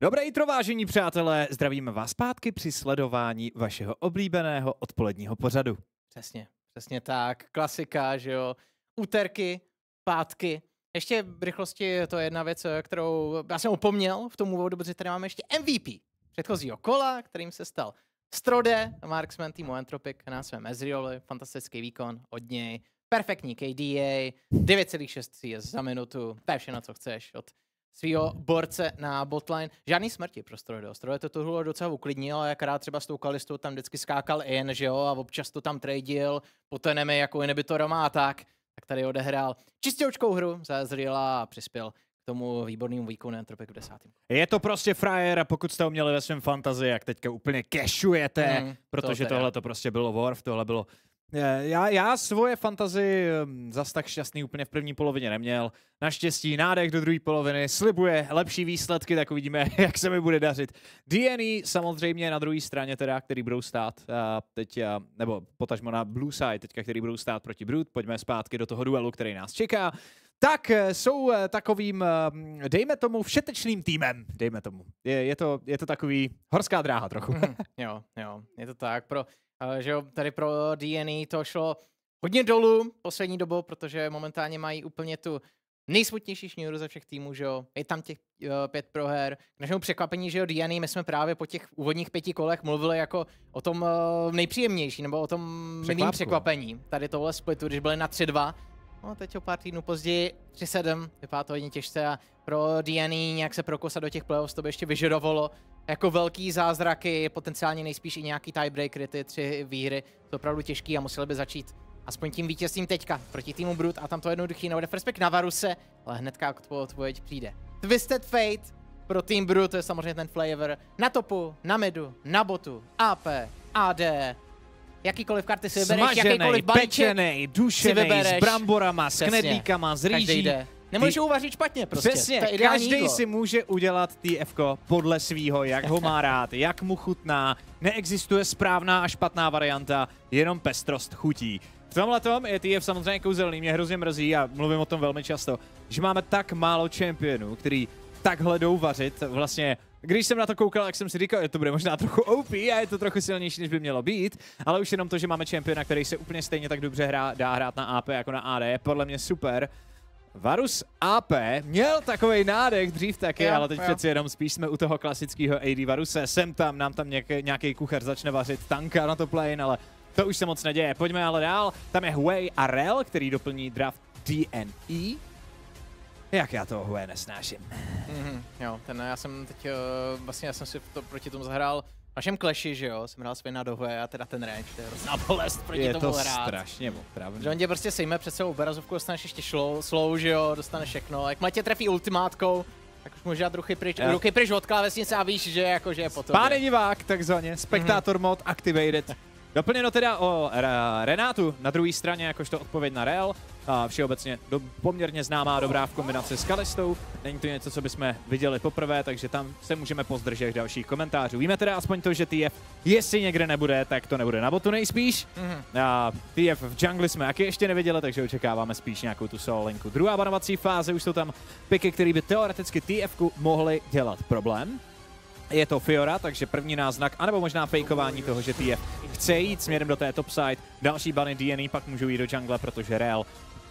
Dobré jitro, vážení přátelé, zdravíme vás zpátky při sledování vašeho oblíbeného odpoledního pořadu. Přesně, přesně tak. Klasika, že jo. Úterky, pátky. Ještě v rychlosti to je jedna věc, kterou já jsem opomněl v tom úvodu, protože tady máme ještě MVP předchozího kola, kterým se stal Strode, marksman týmu Entropic na svém Ezreali, fantastický výkon od něj, perfektní KDA, 9,6 CS za minutu, to je všechno, co chceš od svého borce na botline. Žádný smrti pro Strodo. Strodo to tohle docela uklidnil, ale jakrát třeba s tou kalistou tam vždycky skákal in, že jo, a občas to tam tradil, poteneme jako inhibitorama a tak. Tak tady odehrál čistěučkou hru za Ezreala a přispěl k tomu výbornému výkonu Entropic v desátém. Je to prostě frajer a pokud jste ho měli ve svém fantazi, jak teďka úplně cashujete, mm, protože to tohle to prostě bylo Worf, tohle bylo já, já svoje fantazy hm, zas tak šťastný úplně v první polovině neměl. Naštěstí nádech do druhé poloviny slibuje lepší výsledky, tak uvidíme, jak se mi bude dařit. DNA samozřejmě na druhé straně teda, který budou stát a teď, a, nebo potažmo na Blue Side teďka, který budou stát proti Brute. Pojďme zpátky do toho duelu, který nás čeká. Tak eh, jsou eh, takovým, hm, dejme tomu, všetečným týmem, dejme tomu. Je, je, to, je to takový horská dráha trochu. Mm, jo, jo, je to tak. Pro že jo, tady pro DNA to šlo hodně dolů poslední dobou, protože momentálně mají úplně tu nejsmutnější šňůru ze všech týmů, že jo. Je tam těch uh, pět proher. K našemu překvapení, že jo, DNA, my jsme právě po těch úvodních pěti kolech mluvili jako o tom uh, nejpříjemnější, nebo o tom milým překvapení. Tady tohle splitu, když byli na 3-2, No, teď o pár týdnů později 3-7, vypadá to hodně těžce a pro DNA nějak se prokosat do těch playoffs to by ještě vyžadovalo jako velký zázraky, potenciálně nejspíš i nějaký tiebreaker, ty tři výhry, to opravdu těžký a museli by začít aspoň tím vítězstvím teďka proti týmu Brut a tam to jednoduchý nebude respekt na Varuse, ale hnedka odpověď přijde. Twisted Fate pro tým Brut, to je samozřejmě ten flavor, na topu, na midu, na botu, AP, AD, jakýkoliv karty si vybereš, Smaženej, jakýkoliv balíček pečenej, dušenej, s bramborama, s knedlíkama, s rýží. Nemůžeš Ty... uvařit špatně prostě. Přesně, každý si může udělat TF podle svýho, jak ho má rád, jak mu chutná. Neexistuje správná a špatná varianta, jenom pestrost chutí. V tomhle tom je TF samozřejmě kouzelný, mě hrozně mrzí a mluvím o tom velmi často, že máme tak málo čempionů, který takhle jdou vařit. Vlastně, když jsem na to koukal, jak jsem si říkal, že to bude možná trochu OP a je to trochu silnější, než by mělo být, ale už jenom to, že máme čempiona, který se úplně stejně tak dobře hrá, dá hrát na AP jako na AD, je podle mě super. Varus AP měl takový nádech dřív taky, jo, ale teď jo. přeci jenom spíš jsme u toho klasického AD Varuse. Sem tam, nám tam nějaký, nějaký kuchař začne vařit tanka na to plane, ale to už se moc neděje. Pojďme ale dál. Tam je Huey a Rel, který doplní draft DNE. Jak já toho Huey nesnáším. Mm-hmm, jo, ten já jsem teď, uh, vlastně já jsem si to proti tomu zahrál našem Clashi, že jo, jsem hrál svě na dohve a teda ten range, to je hrozná bolest proti je tomu to hrát. strašně opravdu. Že on tě prostě sejme před sebou obrazovku, dostaneš ještě slow, slow, že jo, dostaneš všechno. Jak tě trefí ultimátkou, tak už může dát ruchy pryč, yeah. ruky pryč od klávesnice a víš, že jako, že je po tobě. Páne divák, takzvaně, spektátor mm-hmm. mod activated. Doplněno teda o Renátu na druhé straně, jakožto odpověď na Real. Všeobecně do, poměrně známá dobrá v kombinaci s Kalistou. Není to něco, co bychom viděli poprvé, takže tam se můžeme pozdržet dalších komentářů. Víme teda aspoň to, že TF, jestli někde nebude, tak to nebude na botu nejspíš. Mm-hmm. A TF v jungli jsme jaký ještě neviděli, takže očekáváme spíš nějakou tu solo linku. Druhá banovací fáze, už jsou tam piky, které by teoreticky TF mohly dělat problém je to Fiora, takže první náznak, anebo možná fejkování toho, že TF chce jít směrem do té topside. Další bany DNA pak můžou jít do jungle, protože Real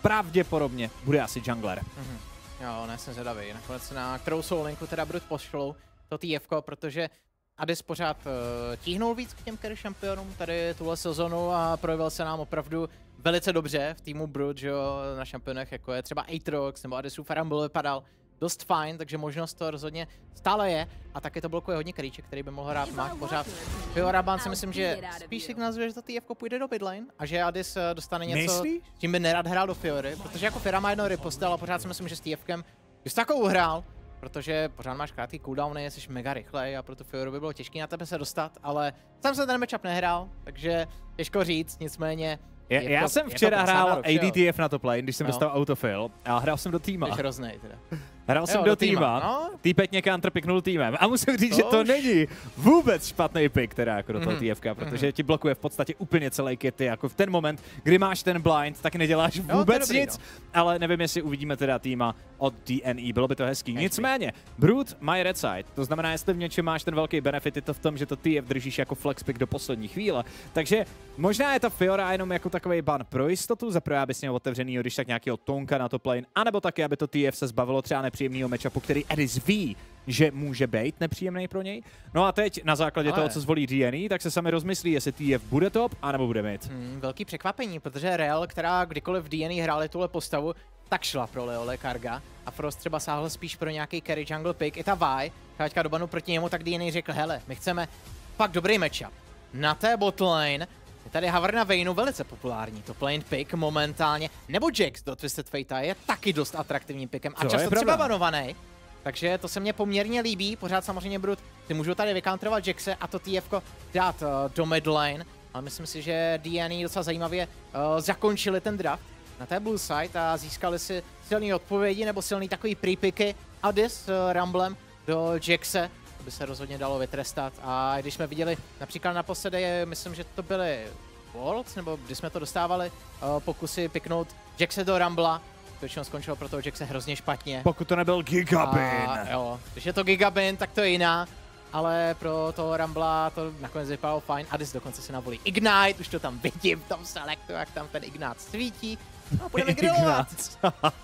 pravděpodobně bude asi jungler. Mm-hmm. Jo, ne, jsem zvědavý. Nakonec na kterou linku teda Brut pošlou to TF, protože Adis pořád uh, tíhnul víc k těm carry šampionům tady tuhle sezonu a projevil se nám opravdu velice dobře v týmu Brut, že jo, na šampionech, jako je třeba Aatrox nebo Adisu Farambul vypadal dost fajn, takže možnost to rozhodně stále je. A taky to blokuje hodně kríček, který by mohl hrát Mach pořád. Jo, Raban si myslím, že spíš signalizuje, že to TF půjde do midlane a že Adis eh, dostane něco, Myslíš? tím by nerad hrál do Fiory, protože jako Fiora má jedno ripostel a pořád si myslím, že s TFkem bys takovou hrál, protože pořád máš krátký cooldowny, jsi mega rychlej a proto Fioru by bylo těžké na tebe se dostat, ale sám se ten matchup nehrál, takže těžko říct, nicméně já, já to, jsem včera hrál ADTF na top lane, když jsem no. dostal autofill a hrál jsem do týma. Jsi hroznej teda. Hrál jsem Jo, do do týma, týma, no. týpek někam piknul týmem. A musím říct, že To to už- není vůbec špatný pick, teda jako do toho Mhm, TFK, protože ti blokuje v podstatě úplně celý kit. Jako v ten moment, kdy máš ten blind, tak neděláš to vůbec dobrý, nic, no. ale nevím, jestli uvidíme teda týma od DNE, bylo by to hezký. Nicméně, Brute my red side, to znamená, jestli v něčem máš ten velký benefit, je to v tom, že to TF držíš jako flex pick do poslední chvíle. Takže možná je ta Fiora jenom jako takový ban pro jistotu, za prvé, abys měl otevřenýho, když tak nějakého tonka na top lane, anebo taky, aby to TF se zbavilo třeba nepříjemného matchupu, který Edis ví, že může být nepříjemný pro něj. No a teď na základě Ale- toho, co zvolí DNE, tak se sami rozmyslí, jestli TF bude top, anebo bude mid. Hmm, velký překvapení, protože Real, která kdykoliv v DNA hráli tuhle postavu, tak šla pro Leole Karga a Frost třeba sáhl spíš pro nějaký carry jungle pick. I ta Vi, teďka do banu proti němu, tak DNA řekl, hele, my chceme fakt dobrý matchup. Na té botlane je tady Havarna Vaynu velice populární, to lane pick momentálně, nebo Jax do Twisted Fate je taky dost atraktivním pickem. A To často třeba banovaný. Takže to se mně poměrně líbí, pořád samozřejmě budu, si můžu tady vykantrovat Jaxe a to TF dát uh, do mid lane, ale myslím si, že DNA docela zajímavě uh, zakončili ten draft na té blue side a získali si silné odpovědi nebo silný takový prepicky Adis s uh, Rumblem do Jaxe, by se rozhodně dalo vytrestat. A když jsme viděli například naposledy, myslím, že to byly Worlds, nebo kdy jsme to dostávali, uh, pokusy piknout Jaxe do Rumbla, to skončilo pro toho Jaxe hrozně špatně. Pokud to nebyl Gigabin. A, jo, když je to Gigabin, tak to je jiná. Ale pro toho Rambla to nakonec vypadalo fajn. Adis dokonce si navolí Ignite, už to tam vidím v tom selectu, jak tam ten Ignite svítí. No, budeme grillovat.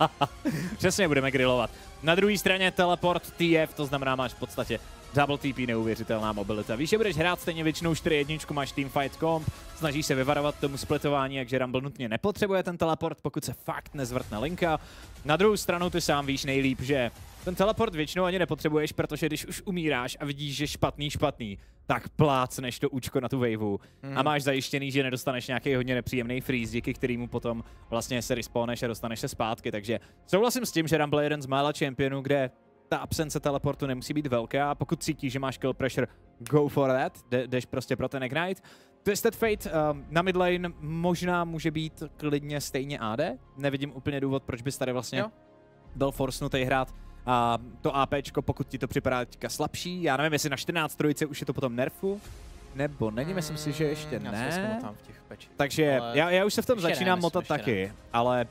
Přesně, budeme grillovat. Na druhé straně teleport TF, to znamená, máš v podstatě double TP, neuvěřitelná mobilita. Víš, že budeš hrát stejně většinou 4-1, máš teamfight comp, snažíš se vyvarovat tomu splitování, takže Rumble nutně nepotřebuje ten teleport, pokud se fakt nezvrtne linka. Na druhou stranu ty sám víš nejlíp, že ten teleport většinou ani nepotřebuješ, protože když už umíráš a vidíš, že špatný, špatný, tak plácneš to účko na tu waveu Mhm. a máš zajištěný, že nedostaneš nějaký hodně nepříjemný freeze, díky kterému potom vlastně se respawneš a dostaneš se zpátky. Takže souhlasím s tím, že Rumble je jeden z mála championů, kde ta absence teleportu nemusí být velká a pokud cítíš, že máš kill pressure, go for that, jde, jdeš prostě pro ten Ignite. Twisted Fate um, na mid lane možná může být klidně stejně AD, nevidím úplně důvod, proč bys tady vlastně Jo. byl forcnutý hrát a to APčko, pokud ti to připadá teďka slabší, já nevím, jestli na 14 trojice už je to potom nerfu, nebo není, myslím si, že ještě Mm, Já se ne. v těch peči. Takže Ale já, já už se v tom ne, začínám myslím, motat taky, ale,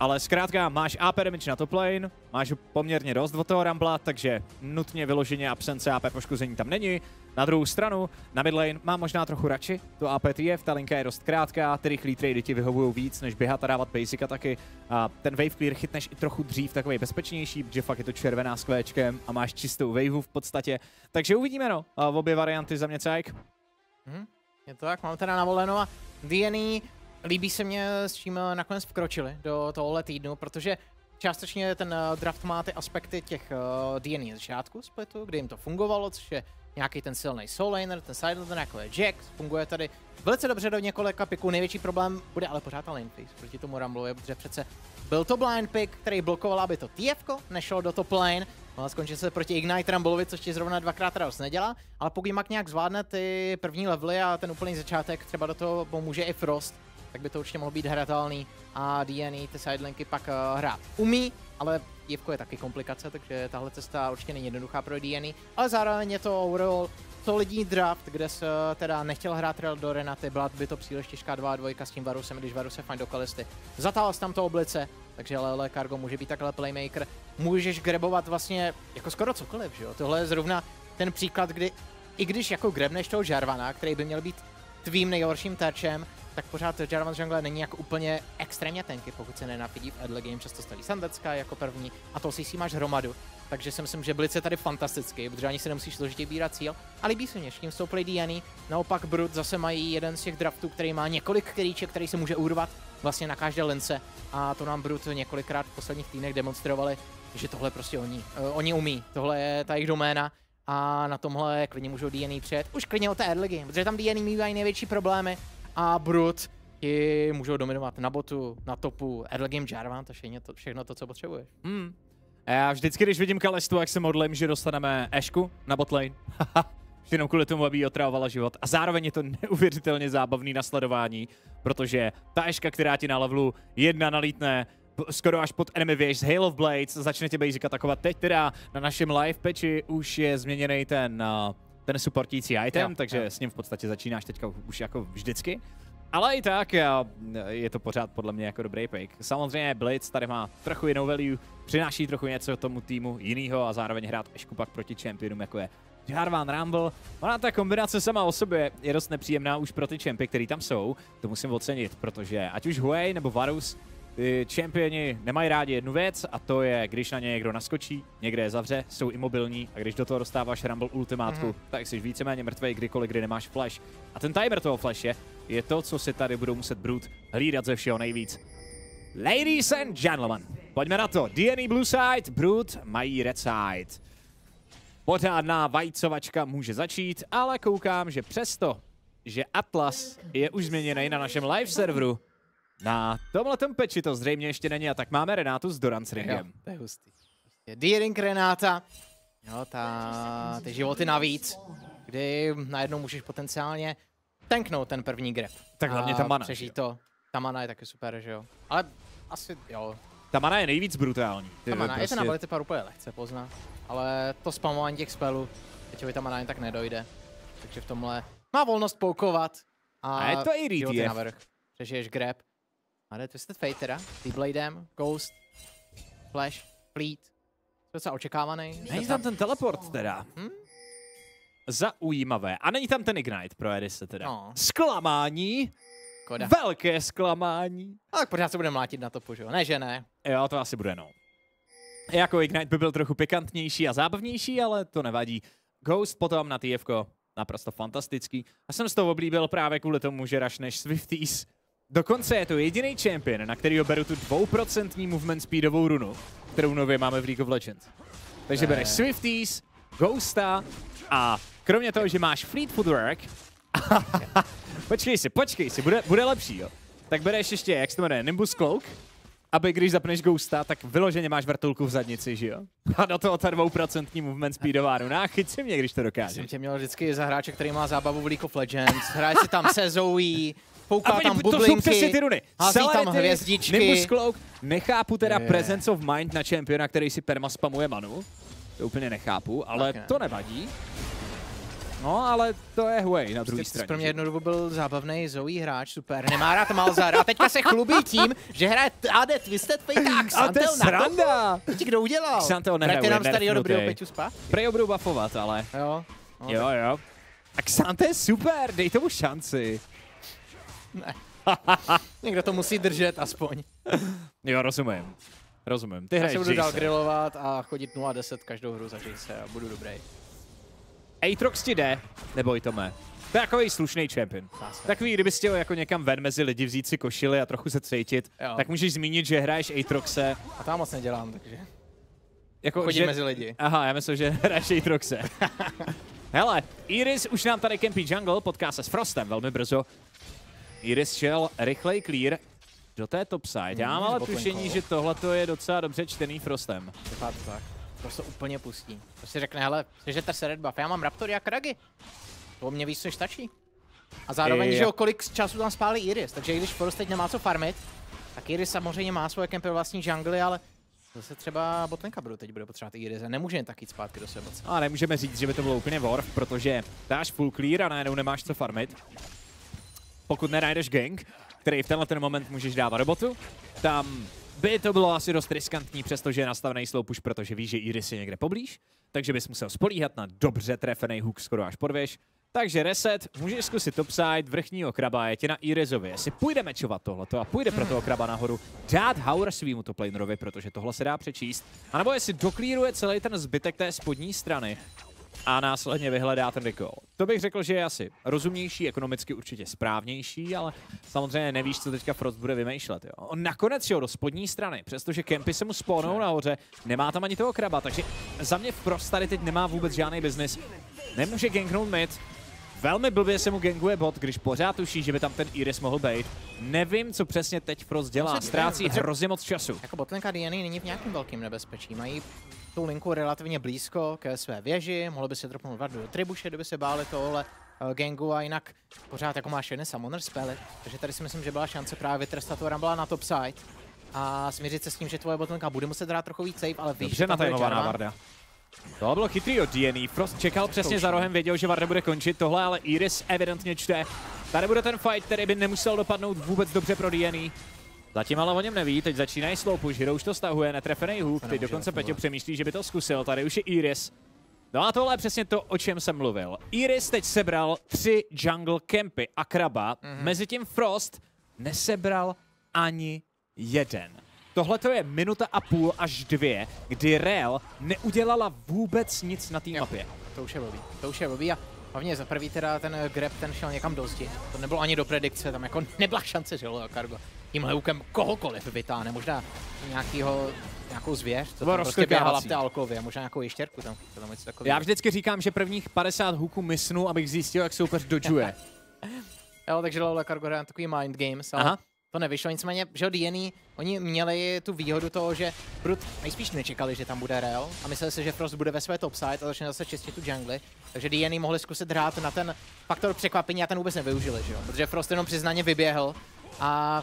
ale zkrátka máš AP damage na top lane, máš poměrně dost od toho Rambla, takže nutně vyloženě absence AP poškození tam není. Na druhou stranu, na mid lane mám možná trochu radši to APTF, ta linka je dost krátká, ty rychlý trady ti vyhovují víc, než běhat a dávat basic taky. A ten wave clear chytneš i trochu dřív, takový bezpečnější, protože fakt je to červená s kvéčkem a máš čistou waveu v podstatě. Takže uvidíme no, a obě varianty za mě cajk. Mhm. Je to tak, mám teda navoleno a DNA líbí se mě, s čím eh, nakonec vkročili do tohohle týdnu, protože částečně ten eh, draft má ty aspekty těch uh, DNA z začátku splitu, kdy jim to fungovalo, což je nějaký ten silný soul laner, ten side laner, jako je Jax, funguje tady velice dobře do několika piků. Největší problém bude ale pořád ta lane phase proti tomu Rumblovi, protože přece byl to blind pick, který blokoval, aby to TF nešlo do top lane, No a skončil se proti Ignite Rumblovi, což ti zrovna dvakrát radost nedělá, ale pokud Mak nějak zvládne ty první levely a ten úplný začátek, třeba do toho pomůže i Frost, tak by to určitě mohlo být hratelný a DNA ty sidelinky pak uh, hrát umí, ale Jevko je taky komplikace, takže tahle cesta určitě není jednoduchá pro DNA, ale zároveň je to overall solidní draft, kde se eh, teda nechtěl hrát Real do Renaty, byla by to příliš těžká 2 2 s tím Varusem, když Varus je fajn do Kalisty. Zatáhl tam to oblice, takže Lele Cargo může být takhle playmaker. Můžeš grabovat vlastně jako skoro cokoliv, že jo? Tohle je zrovna ten příklad, kdy i když jako grabneš toho Jarvana, který by měl být tvým nejhorším terčem, tak pořád Jarvan Jungle není jako úplně extrémně tenky, pokud se nenafidí v early game, často staví Sandecka jako první a to CC máš hromadu. Takže si myslím, že Blitz je tady fantastický, protože ani si nemusíš složitě bírat cíl. A líbí se mě, s tím vstoupili Diany. Naopak Brut zase mají jeden z těch draftů, který má několik kríček, který se může urvat vlastně na každé lince. A to nám Brut několikrát v posledních týdnech demonstrovali, že tohle prostě oni. Uh, oni umí, tohle je ta jejich doména a na tomhle klidně můžou DNA přijet. Už klidně o té early game, protože tam DNA mývají největší problémy a Brut ti můžou dominovat na botu, na topu, early game Jarvan, to všechno to, všechno to co potřebuješ. Hmm. A já vždycky, když vidím Kalestu, jak se modlím, že dostaneme Ešku na botlane. Jenom kvůli tomu, aby jí otravovala život. A zároveň je to neuvěřitelně zábavný nasledování, protože ta Eška, která ti na levelu jedna nalítne skoro až pod enemy věž z Hail of Blades, začne tě basic atakovat. Teď teda na našem live patchi už je změněný ten, uh, ten supportící item, Jo, takže jo. s ním v podstatě začínáš teďka už jako vždycky. Ale i tak je to pořád podle mě jako dobrý pick. Samozřejmě Blitz tady má trochu jinou value, přináší trochu něco tomu týmu jinýho a zároveň hrát Ešku pak proti championům jako je Jarvan Rumble. Ona ta kombinace sama o sobě je dost nepříjemná už pro ty champy, který tam jsou. To musím ocenit, protože ať už Huey nebo Varus, ty championi nemají rádi jednu věc a to je, když na ně někdo naskočí, někde je zavře, jsou imobilní a když do toho dostáváš Rumble ultimátku, Mhm. tak jsi víceméně mrtvej kdykoliv, kdy nemáš flash. A ten timer toho flashe je to, co si tady budou muset Brute hlídat ze všeho nejvíc. Ladies and gentlemen, pojďme na to. DNA Blue Side, Brute mají Red Side. Pořádná vajcovačka může začít, ale koukám, že přesto, že Atlas je už změněný na našem live serveru, na tomhletom peči to zřejmě ještě není a tak máme Renátu s Doran s Jo, ringem. to je hustý. Prostě D-Ring Renáta, jo, ta, ty životy navíc, kdy najednou můžeš potenciálně tanknout ten první grab. Tak hlavně ta mana, Přežít to. Ta mana je taky super, že jo. Ale asi, jo. Ta mana je nejvíc brutální. Ty Ta mana, prostě- je ten ability par úplně lehce pozná. Ale to spamování těch spelů, teď ta mana jen tak nedojde. Takže v tomhle má volnost poukovat. A, A je to i navrch. Přežiješ grab. A jde Twisted Fate teda. T-Bladem, Ghost, Flash, Fleet. Docela očekávaný. Není tam ten teleport teda. Hm? Zaujímavé. A není tam ten Ignite pro Edise teda. No. Zklamání. Koda. Velké zklamání. Ale tak pořád se bude mlátit na topu, že jo? Ne, že ne. Jo, to asi bude no. Jako Ignite by byl trochu pikantnější a zábavnější, ale to nevadí. Ghost potom na TF naprosto fantastický. A jsem z toho oblíbil právě kvůli tomu, že Rashneš Swifties. Dokonce je to jediný champion, na kterýho beru tu dvouprocentní movement speedovou runu, kterou nově máme v League of Legends. Takže Ne. bereš Swifties, Ghosta a kromě toho, že máš Fleet Footwork, počkej si, počkej si, bude, bude lepší, jo. Tak bereš ještě, jak se to jmenuje, Nimbus Cloak, aby když zapneš Ghosta, tak vyloženě máš vrtulku v zadnici, že jo? A do toho ta dvouprocentní movement speedová runa, chyť si mě, když to Já jsem dokážeš. tě měl vždycky za hráče, který má zábavu v League of Legends. Hraje si tam se Zoe, pouká A tam to bublinky, přesně ty runy. hází tam Celerity, hvězdičky. Nimbus Cloak. Nechápu teda Je. Presence of Mind na čempiona, který si perma spamuje manu. To úplně nechápu, ale ne. to nevadí. No, ale to je Huey na druhé Prostě straně. pro mě jednu dobu byl zábavný Zoe hráč, super. Nemá rád Malzar a teďka se chlubí tím, že hraje AD Twisted Fate a A to je Xantel na to. sranda! To ti kdo udělal? Xantel nehraje, Vrátě nám je starýho dobrýho. Peťu spát? Prej budou buffovat, ale Jo. No, jo, jo. A Xante je super, dej tomu šanci. Ne. Někdo to musí držet aspoň. Jo, rozumím. Rozumím. Ty Já se budu dál grillovat a chodit 0-10 každou hru za Jace a budu dobrý. Aatrox ti jde, neboj to mé. To je takový slušný champion. Zase. Takový, kdyby chtěl jako někam ven mezi lidi vzít si košily a trochu se cítit, Jo. tak můžeš zmínit, že hraješ Aatroxe. A já moc nedělám, takže Jako, chodím že... mezi lidi. Aha, já myslím, že hraješ Aatroxe. Hele, Iris už nám tady kempí jungle, potká se s Frostem velmi brzo. Iris šel rychlej clear do té topside. Já mám Hmm, ale tušení, že tohle je docela dobře čtený Frostem. Vypadá to tak. To se úplně pustí. To si řekne, hele, sežete se red buff, já mám Raptory a Kragi. To mě víc, než stačí. A zároveň, I- že jo, kolik času tam spálí Iris, takže i když Forest teď nemá co farmit, tak Iris samozřejmě má svoje kempy vlastní jungly, ale zase třeba botlinka budu teď bude potřebovat Iris a nemůže jen tak jít zpátky do sebe. A nemůžeme říct, že by to bylo úplně worth, protože dáš full clear a najednou nemáš co farmit. Pokud nenajdeš gang, který v tenhle ten moment můžeš dávat robotu, tam by to bylo asi dost riskantní, přestože je nastavený slow push, protože víš, že Iris je někde poblíž, takže bys musel spolíhat na dobře trefený hook skoro až podvěž. Takže reset, můžeš zkusit topside, vrchního kraba je tě na Irisovi. Jestli půjde mečovat tohleto a půjde pro toho kraba nahoru, dát Haur svýmu toplanerovi, protože tohle se dá přečíst. A nebo jestli doklíruje celý ten zbytek té spodní strany a následně vyhledá ten recall. To bych řekl, že je asi rozumnější, ekonomicky určitě správnější, ale samozřejmě nevíš, co teďka Frost bude vymýšlet. Jo. On nakonec šel do spodní strany, přestože kempy se mu spawnou nahoře, nemá tam ani toho kraba, takže za mě Frost tady teď nemá vůbec žádný biznis. Nemůže ganknout mid, Velmi blbě se mu ganguje bot, když pořád tuší, že by tam ten Iris mohl být. Nevím, co přesně teď Frost dělá. Ztrácí hrozně moc času. Jako botlinka DNA není v nějakém velkém nebezpečí. Mají tu linku relativně blízko ke své věži, mohli by se dropnout vadu do tribuše, kdyby se báli tohle uh, gangu a jinak pořád jako máš jedné summoner spely, takže tady si myslím, že byla šance právě vytrestat toho Rumble na top side. a smířit se s tím, že tvoje botlnka bude muset hrát trochu víc safe, ale víš, Dobře natajmovaná. Varda. To bylo chytrý od DNA. Frost čekal přesně za rohem, věděl, že Varda bude končit. Tohle ale Iris evidentně čte. Tady bude ten fight, který by nemusel dopadnout vůbec dobře pro DNA. Zatím ale o něm neví, teď začínají slow push, Hero už to stahuje, netrefený hook, teď dokonce. Peťo přemýšlí, že by to zkusil, tady už je Iris. No a tohle je přesně to, o čem jsem mluvil. Iris teď sebral tři jungle campy Akraba, mm-hmm. mezi tím Frost nesebral ani jeden. Tohle to je minuta a půl až dvě, kdy Rel neudělala vůbec nic na té mapě. To už je blbý, to už je blbý a hlavně za prvý teda ten grab ten šel někam do zdi. To nebylo ani do predikce, tam jako nebyla šance, že jo, Kargo. Tímhle hukem kohokoliv vytáhne, možná nějakýho, nějakou zvěř, co bylo tam prostě běhala v té alkově, možná nějakou ještěrku tam, tam něco takového. Já vždycky říkám, že prvních 50 huků mysnu, abych zjistil, jak soupeř dodžuje. Jo, takže Lola Cargo hraje takový mind games, ale Aha. to nevyšlo. Nicméně, že jo, DNA, oni měli tu výhodu toho, že Brut nejspíš nečekali, že tam bude Rel a mysleli si, že Frost bude ve své topside a začne zase čistit tu jungly. Takže DNA mohli zkusit hrát na ten faktor překvapení a ten vůbec nevyužili, že jo? Protože Frost jenom přiznaně vyběhl a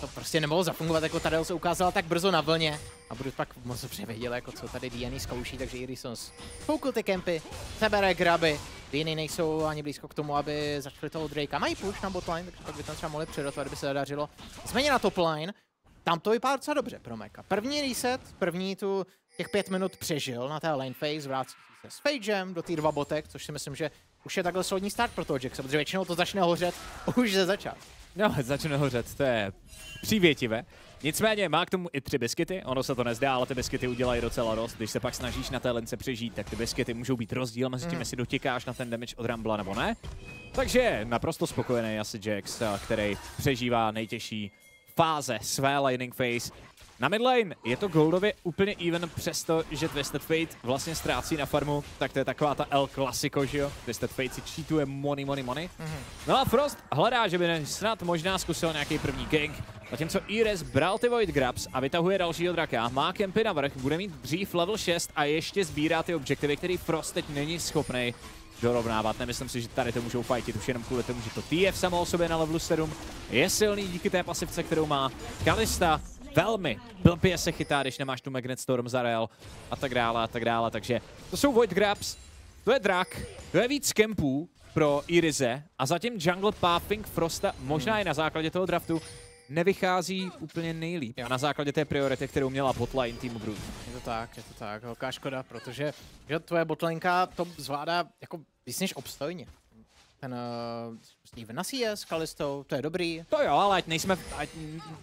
to prostě nemohlo zafungovat, jako tady se ukázala tak brzo na vlně a Brut pak moc dobře věděl, jako co tady DNA zkouší, takže Irisons foukl ty kempy, sebere graby, DNA nejsou ani blízko k tomu, aby začali toho Drakea. Mají push na botline, takže pak by tam třeba mohli přirotovat, kdyby se zadařilo. Nicméně na top line, tam to vypadá docela dobře pro Meka. První reset, první tu těch pět minut přežil na té lane phase, vrátí se s Fagem do té dva botek, což si myslím, že už je takhle solidní start pro toho Jacksa, protože většinou to začne hořet už ze začátku. No, začne hořet, to je přívětivé. Nicméně má k tomu i tři biskity, ono se to nezdá, ale ty biskity udělají docela dost. Když se pak snažíš na té lence přežít, tak ty biskity můžou být rozdíl mezi tím, Mm. jestli dotěkáš na ten damage od Rambla nebo ne. Takže naprosto spokojený asi Jax, který přežívá nejtěžší fáze své laning phase. Na midlane je to goldově úplně even, přesto, že Twisted Fate vlastně ztrácí na farmu, tak to je taková ta El Clasico, že jo? Twisted Fate si cheatuje money, money, money. No a Frost hledá, že by snad možná zkusil nějaký první gank, zatímco Iris bral ty Void Grabs a vytahuje dalšího draka, má kempy na vrch, bude mít dřív level 6 a ještě sbírá ty objektivy, který Frost teď není schopný dorovnávat. Nemyslím si, že tady to můžou fightit už jenom kvůli tomu, že to TF samo o sobě na levelu 7 je silný díky té pasivce, kterou má. Kalista velmi blbě se chytá, když nemáš tu Magnet Storm za real a tak dále a tak dále. Takže to jsou Void Grabs, to je drak, to je víc kempů pro Irize a zatím Jungle Pathing Frosta možná i na základě toho draftu nevychází úplně nejlíp. A na základě té priority, kterou měla botline týmu Brood. Je to tak, je to tak, velká škoda, protože že tvoje botlenka to zvládá jako víc než obstojně. Ten uh, Steven na CS s Kalistou, to je dobrý. To jo, ale ať nejsme, ať,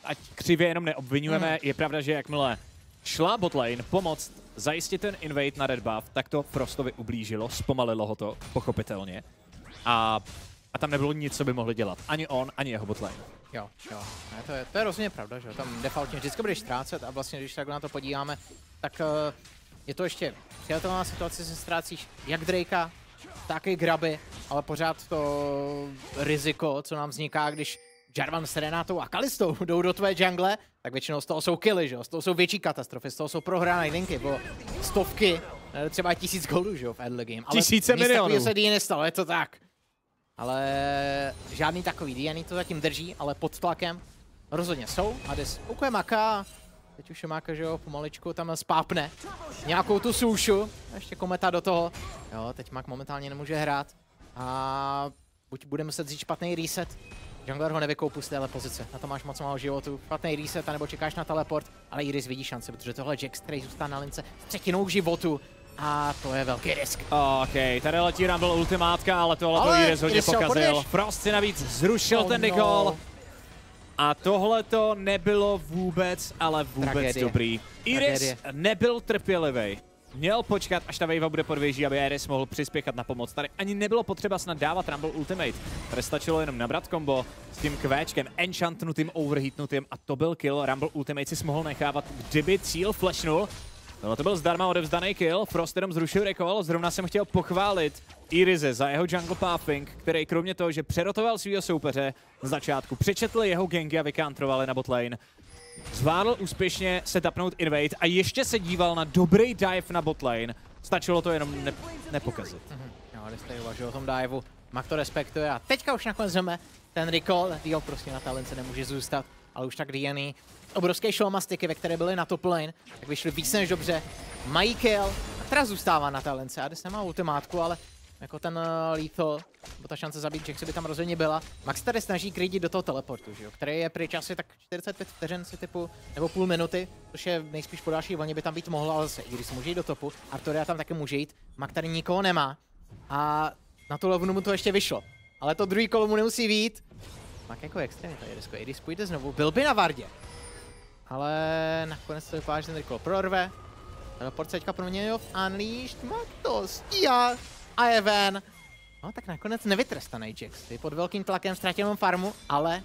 ať křivě jenom neobvinujeme, Mm. je pravda, že jakmile šla botlane pomoct zajistit ten invade na red buff, tak to Frostovi ublížilo, zpomalilo ho to, pochopitelně. A, a tam nebylo nic, co by mohli dělat. Ani on, ani jeho botlane. Jo, jo, ne, to je, to je rozhodně pravda, že tam defaultně vždycky budeš ztrácet a vlastně, když tak na to podíváme, tak uh, je to ještě přijatelná situace, že ztrácíš jak Drakea, tak i Graby, ale pořád to riziko, co nám vzniká, když Jarvan s Renátou a Kalistou jdou do tvé jungle, tak většinou z toho jsou killy, že jo, z toho jsou větší katastrofy, z toho jsou prohrané linky, bo stovky, eh, třeba tisíc goldů, že jo, v early game. Ale Tisíce milionů. se D nestalo, je to tak. Ale žádný takový DNA to zatím drží, ale pod tlakem rozhodně jsou. Hades ukuje Maka, teď už je Maka, že jo, pomaličku tam spápne nějakou tu sušu, a ještě kometa do toho. Jo, teď Mak momentálně nemůže hrát. A buď bude muset vzít špatný reset, Jungler ho nevykoupu z téhle pozice, na to máš moc málo životu, špatný reset, anebo čekáš na teleport, ale Iris vidí šance, protože tohle Jax, který zůstane na lince s třetinou životu. A to je velký risk. OK, tady letí Rumble ultimátka, ale tohle to Iris hodně Iris pokazil. si navíc zrušil Oh ten no. A tohle to nebylo vůbec, ale vůbec Tragédie. dobrý. Iris Tragédie. nebyl trpělivý. Měl počkat, až ta wave bude pod věží, aby Iris mohl přispěchat na pomoc. Tady ani nebylo potřeba snad dávat Rumble Ultimate. Tady stačilo jenom nabrat combo s tím kvéčkem, enchantnutým, overheatnutým a to byl kill. Rumble Ultimate si mohl nechávat, kdyby cíl flashnul. Tohle to byl zdarma odevzdaný kill, Frost jenom zrušil recall, zrovna jsem chtěl pochválit Irize za jeho jungle pathing, který kromě toho, že přerotoval svého soupeře z začátku, přečetl jeho gangy a vykantrovali na botlane, zvládl úspěšně se tapnout invade a ještě se díval na dobrý dive na botlane. Stačilo to jenom ne- nepokazit. Jo, Hades tady uvažuje o tom diveu, Mak to respektuje a teďka už nakonec jdeme ten recall, Dio prostě na talence nemůže zůstat, ale už tak DNA obrovské šlomastiky, ve které byly na top lane, tak vyšly víc než dobře. Mají kill, teda zůstává na talence. Adis nemá ultimátku, ale jako ten uh, lethal, nebo ta šance zabít Jaxi by tam rozhodně byla. Max tady snaží krydit do toho teleportu, že jo, který je pryč asi tak 45 vteřin si typu, nebo půl minuty, což je nejspíš po další vlně by tam být mohlo, ale zase, i když může jít do topu, Artoria tam taky může jít, Max tady nikoho nemá a na tu levnu mu to ještě vyšlo. Ale to druhý kolo mu nemusí vít. Mak jako extrémně tady riskuje, i když půjde znovu, byl by na Vardě. Ale nakonec to vypadá, že ten recall prorve. Teleport teďka pro mě jo, Unleashed, Mak to stíhá a je ven. No tak nakonec nevytrestaný Jax. Ty pod velkým tlakem ztratil farmu, ale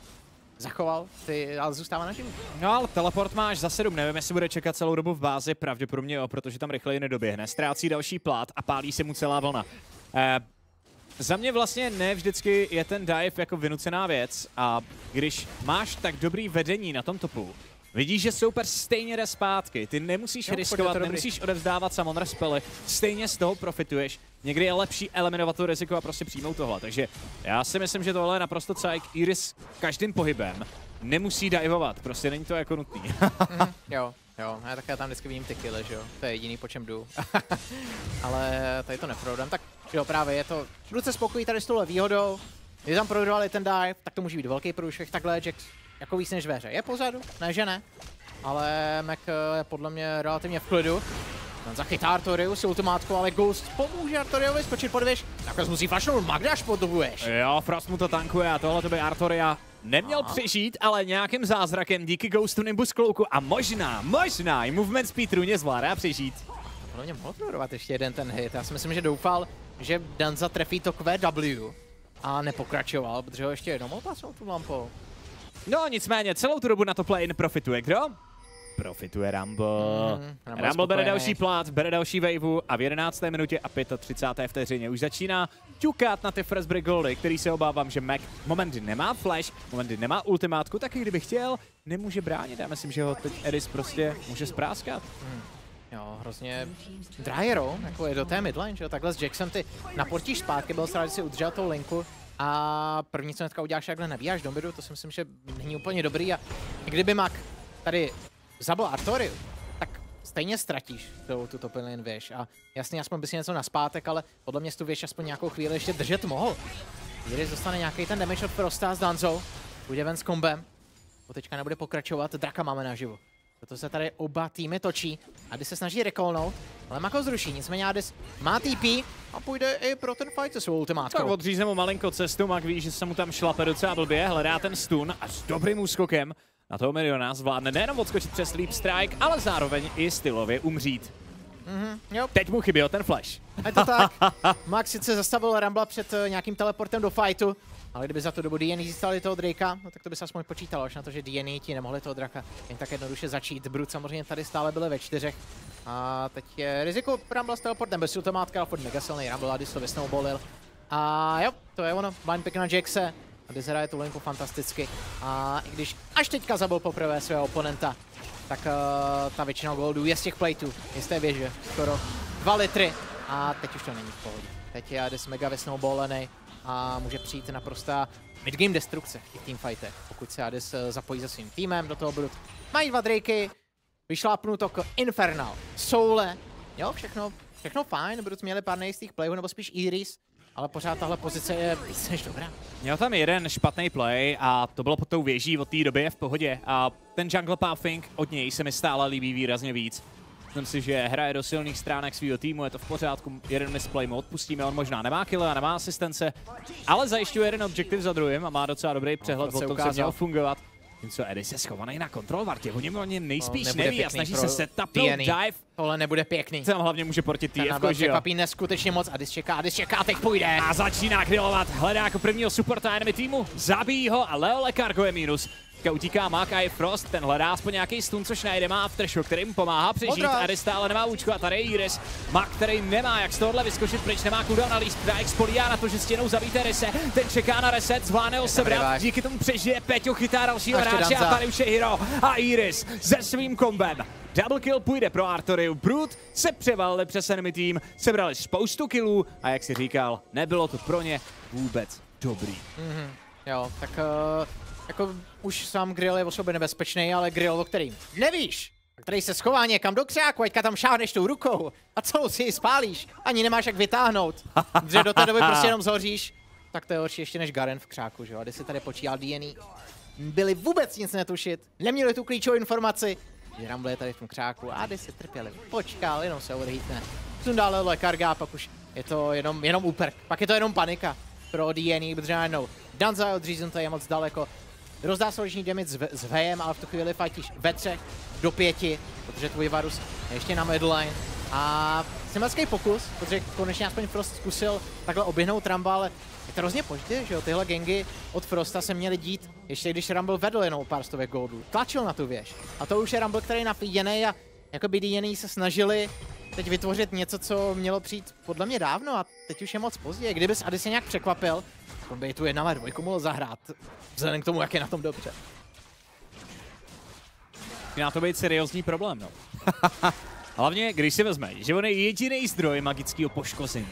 zachoval, ty, ale zůstává na živu. No ale teleport máš za 7, nevím, jestli bude čekat celou dobu v bázi, pravděpodobně jo, protože tam rychleji nedoběhne. Ztrácí další plát a pálí se mu celá vlna. Eh, za mě vlastně ne vždycky je ten dive jako vynucená věc a když máš tak dobrý vedení na tom topu, Vidíš, že super stejně jde zpátky. Ty nemusíš Jo, riskovat, nemusíš odevzdávat samon respely, stejně z toho profituješ. Někdy je lepší eliminovat to riziko a prostě přijmout tohle. Takže já si myslím, že tohle je naprosto cajk. Iris každým pohybem nemusí divovat, prostě není to jako nutný. Mhm, jo, jo, já také tam vždycky vidím ty killy, že jo, to je jediný, po čem jdu. Ale tady to neproudám, tak jo, právě je to, budu se spokojí tady s touhle výhodou, když tam prodali ten dive, tak to může být velký průšvih, takhle Jax jako víc než ve hře. Je pozadu, ne že ne, ale Mac je podle mě relativně v klidu. Ten zachytá Artoriu s ultimátkou, ale Ghost pomůže Artoriovi skočit pod věž. Nakonec musí flashnout Magda až pod tu věž. jo, Frost mu to tankuje a tohle to by Artoria neměl přežít, ale nějakým zázrakem díky Ghostu Nimbus Cloaku a možná, možná i movement speed runě zvládá přežít. Podle mě mohl prodovat ještě jeden ten hit. Já si myslím, že doufal, že Danza trefí to QW a nepokračoval, protože ho ještě jednou mohl pasnout tu lampou. No nicméně, celou tu dobu na to play profituje kdo? Profituje Rumble. Mhm, Mm, Rumble Rumble bere další plát, bere další waveu a v 11. minutě a 35. vteřině už začíná ťukat na ty first break goldy, který se obávám, že Mac momenty nemá flash, momenty nemá ultimátku, tak i kdyby chtěl, nemůže bránit. Já myslím, že ho teď Eris prostě může spráskat. Jo, hrozně dryerou, jako je do té midlane, že jo, takhle s Jackson ty naportíš zpátky, byl rád, že si udržel tou linku a první, co hnedka uděláš, takhle nabíjáš do midu, to si myslím, že není úplně dobrý. A kdyby Mak tady zabil Artoriu, tak stejně ztratíš tu, tu top lane věž. A jasně, aspoň by si něco naspátek, ale podle mě tu věž aspoň nějakou chvíli ještě držet mohl. Iris dostane nějaký ten damage od Frosta s Danzou, půjde ven s kombem, to teďka nebude pokračovat, Draka máme naživu. Proto se tady oba týmy točí. Adis se snaží rekolnout, ale Mako zruší. Nicméně Adis má TP a půjde i pro ten fight se svou Tak ultimátkou. odřízne mu malinko cestu, Mak ví, že se mu tam šlape docela blbě, hledá ten stun a s dobrým úskokem na toho Miriona zvládne nejenom odskočit přes Sleep Strike, ale zároveň i stylově umřít. Mhm, jo, Teď mu chyběl ten flash. je to tak. Max sice zastavil Rambla před eh, nějakým teleportem do fightu, ale kdyby za tu dobu DNA získali toho Drakea, no tak to by se aspoň počítalo, až na to, že DNA ti nemohli toho draka jen tak jednoduše začít. Brut samozřejmě tady stále byly ve čtyřech. A teď je riziko Rambla s teleportem bez ultimátka, ale furt mega silný Rumble, Adis to vysnowballil. A jo, to je ono, blind pick na Jaxe. Adis hraje tu linku fantasticky. A i když až teďka zabil poprvé svého oponenta, tak uh, ta většina goldů je z těch plateů, je z té věže, skoro 2 litry. A teď už to není v pohodě. Teď je Adis mega vysnowballený a může přijít naprostá midgame destrukce v teamfightech, pokud se Adis eh, zapojí se svým týmem do toho budou. Mají dva Drakey, vyšlápnu to k Infernal, Soule, jo, všechno, všechno fajn, budou měli pár nejistých playů, nebo spíš Iris, ale pořád tahle pozice je víc než dobrá. Měl tam jeden špatný play a to bylo pod tou věží od té doby je v pohodě. A ten jungle pathing od něj se mi stále líbí výrazně víc. Myslím si, že hraje do silných stránek svého týmu, je to v pořádku, jeden misplay mu odpustíme, on možná nemá kill a nemá asistence, ale zajišťuje jeden objektiv za druhým a má docela dobrý přehled to o se tom, co ukázal. měl fungovat. Co Edis je schovaný na kontrol Vartě, o něm o něm nejspíš nebude neví a snaží se setupnout DNA. dive, Tohle nebude pěkný. tam hlavně může portit TF, že jo. překvapí neskutečně moc, Adis čeká, Adis čeká, teď půjde. A začíná grillovat, hledá jako prvního supporta enemy týmu, zabíjí ho a Leo Lekarko je mínus. Teďka utíká Mak a i Frost, ten hledá aspoň nějaký stun, což najde, má Aftershock, který mu pomáhá přežít. Ary stále nemá účko a tady je Iris. Mak, který nemá jak z tohohle vyskočit pryč, nemá cooldown na líst, Drake spolíhá na to, že stěnou zabíte Rise, ten čeká na reset, zvládne ho sebrat, revive. díky tomu přežije, Peťo chytá dalšího hráče a tady už je Hero a Iris se svým kombem. Double kill půjde pro Artoriu. Brute se převalili přes enemy tým, sebrali spoustu killů a jak si říkal, nebylo to pro ně vůbec dobrý. Jo, tak uh, jako už sám Grill je o sobě nebezpečný, ale Grill, o kterým nevíš, který se schová někam do křáku, ať tam šáhneš tou rukou. A celou si ji spálíš, ani nemáš jak vytáhnout, že do té doby prostě jenom zhoříš, tak to je horší ještě než Garen v křáku, že jo, a si tady počítal DNA, byli vůbec nic netušit, neměli tu klíčovou informaci, že Rumble je tady v tom křáku a si trpěli, počkal, jenom se overheatne, sundal lele karga, pak už je to jenom, jenom úper, pak je to jenom panika pro DNA, protože najednou Danza je odříznutý, je moc daleko, rozdá se damage s, s Vejem, ale v tu chvíli fightíš ve třech do pěti, protože tvůj Varus je ještě na midline. A symbolický pokus, protože konečně aspoň Frost zkusil takhle oběhnout Rumble, ale je to hrozně pozdě, že jo, tyhle gengy od Frosta se měly dít, ještě když Rumble vedl jenom pár stovek goldů. Tlačil na tu věž. A to už je Rumble, který je nafíděný a jako by DNI se snažili teď vytvořit něco, co mělo přijít podle mě dávno a teď už je moc pozdě. Kdyby se nějak překvapil, on by tu jedna dvojku mohl zahrát, vzhledem k tomu, jak je na tom dobře. Má to být seriózní problém, no. Hlavně, když si vezme, že on je jediný zdroj magického poškození,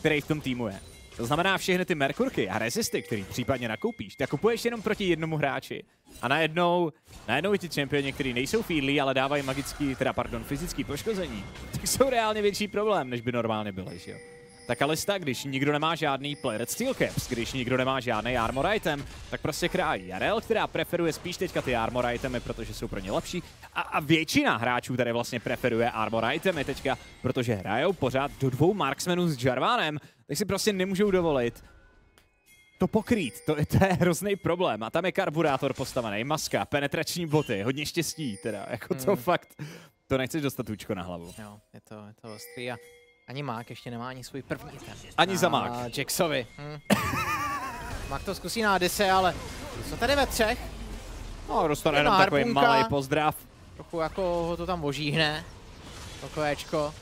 který v tom týmu je. To znamená všechny ty Merkurky a rezisty, který případně nakoupíš, tak kupuješ jenom proti jednomu hráči. A najednou, najednou ti čempioni, kteří nejsou feedlí, ale dávají magický, teda pardon, fyzický poškození, tak jsou reálně větší problém, než by normálně byly, že jo. Tak Alista, když nikdo nemá žádný player steel caps, když nikdo nemá žádný armor item, tak prostě krájí. Jarel, která preferuje spíš teďka ty armor itemy, protože jsou pro ně lepší. A, a většina hráčů tady vlastně preferuje armor itemy teďka, protože hrajou pořád do dvou marksmenů s Jarvanem, tak si prostě nemůžou dovolit to pokrýt, to, to je hrozný problém. A tam je karburátor postavený, maska, penetrační boty, hodně štěstí teda, jako to hmm. fakt, to nechceš dostat účko na hlavu. Jo, je to, je to ostrý a ani Mák ještě nemá ani svůj první ten. Ani za Mák. Jacksovi. Hm. Mák to zkusí na Adise, ale co tady ve třech? No, dostane jenom takový malý pozdrav. Trochu jako ho to tam ožíhne. Takovéčko.